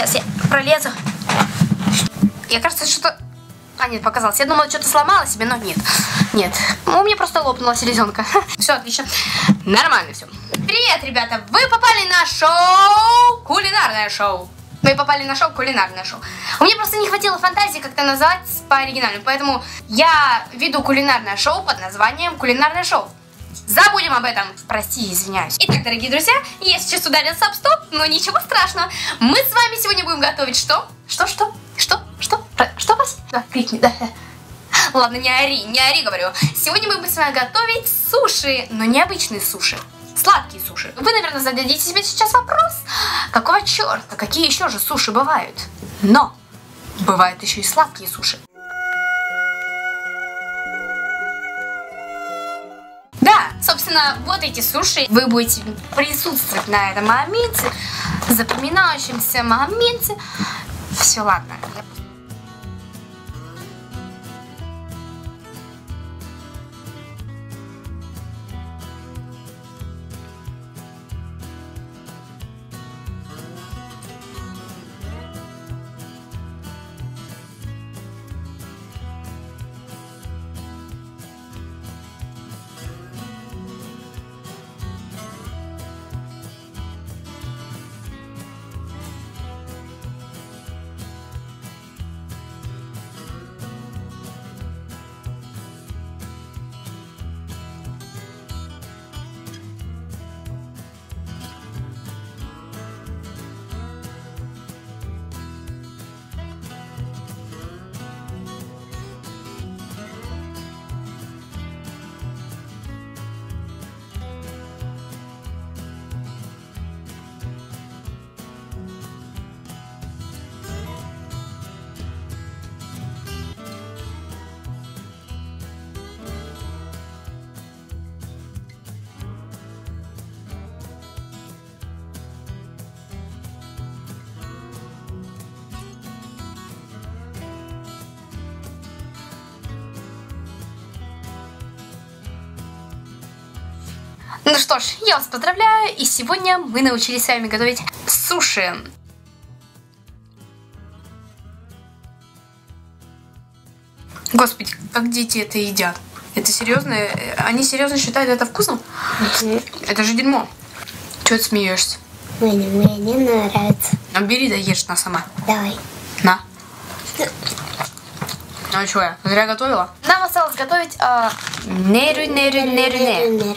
Сейчас я пролезу. Я кажется, что... А, нет, показалось. Я думала, что-то сломала себе, но нет. Нет. У меня просто лопнула селезенка. Все, отлично. Нормально все. Привет, ребята! Вы попали на шоу... Кулинарное шоу. Вы попали на шоу кулинарное шоу. У меня просто не хватило фантазии как-то назвать по оригинальному, поэтому я веду кулинарное шоу под названием Кулинарное шоу. Забудем об этом. Прости, извиняюсь. Итак, дорогие друзья, я сейчас ударил сабстоп, но ничего страшного. Мы с вами сегодня будем готовить что? Что, что? Что? Что? Что, Вася? Да, крикни, да. Ладно, не ори, не ори, говорю. Сегодня мы будем с вами готовить суши, но не обычные суши. Сладкие суши. Вы, наверное, зададите себе сейчас вопрос, какого черта, какие еще же суши бывают? Но бывают еще и сладкие суши. Собственно, вот эти суши. Вы будете присутствовать на этом моменте, запоминающемся моменте. Все, ладно. Я Ну что ж, я вас поздравляю, и сегодня мы научились с вами готовить суши. Господи, как дети это едят? Это серьезно? Они серьезно считают это вкусным? Это же дерьмо. Чего ты смеешься? Мне, мне не нравится. А бери да ешь на сама. Давай. На. Ну что я, зря готовила? Нам осталось готовить э, нерю, нерю, нерю, нерю.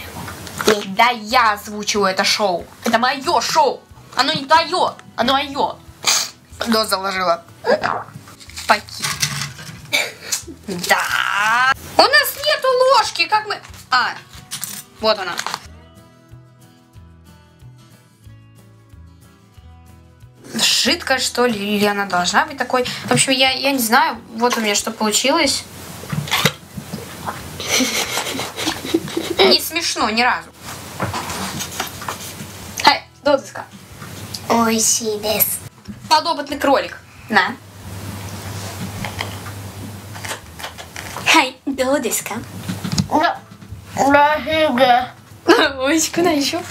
Да я озвучиваю это шоу. Это мое шоу. Оно не твое, оно мое. До заложила. Паки. Да. У нас нету ложки, как мы... А, вот она. Жидкая, что ли, или она должна быть такой. В общем, я, я не знаю, вот у меня что получилось. Не смешно ни разу. Ай, додыска. Ой, сидес. Подопытный кролик. На. Хай, додыска. Нафига. Ой, куда еще?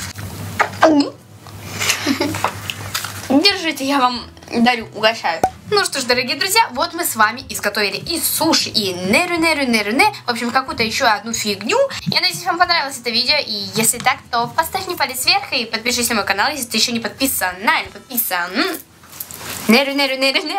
Держите, я вам дарю, угощаю. Ну что ж, дорогие друзья, вот мы с вами изготовили и суши, и неру неру неру не, в общем, какую-то еще одну фигню. Я надеюсь, вам понравилось это видео, и если так, то поставь мне палец вверх и подпишись на мой канал, если ты еще не подписан или подписан. Неру неру неру не.